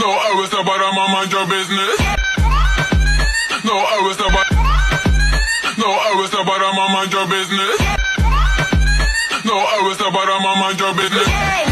No, I was about I'm mind your business. No, I was about. No, I was about I'm mind your business. No, I was about I'm mind your business. Hey,